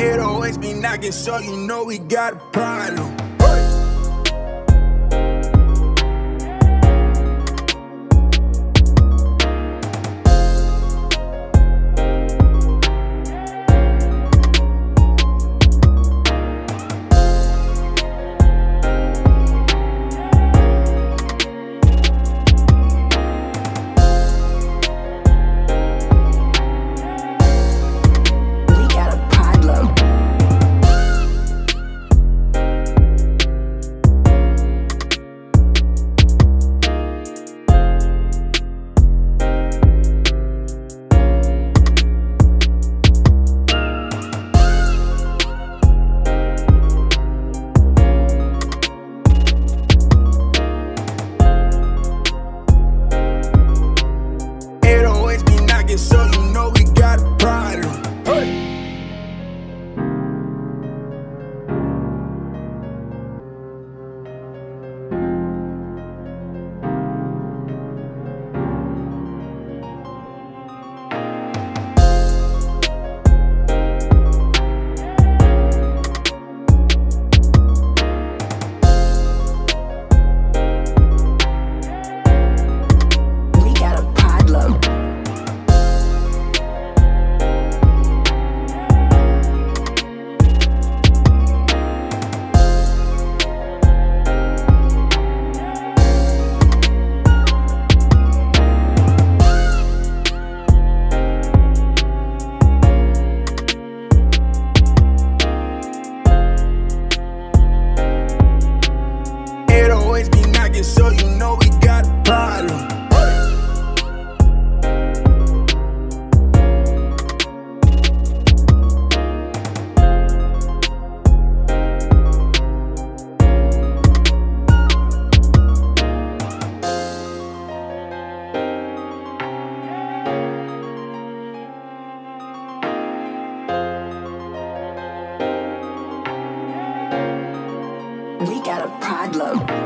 It always be knocking, so you know we got a problem. Pride Love.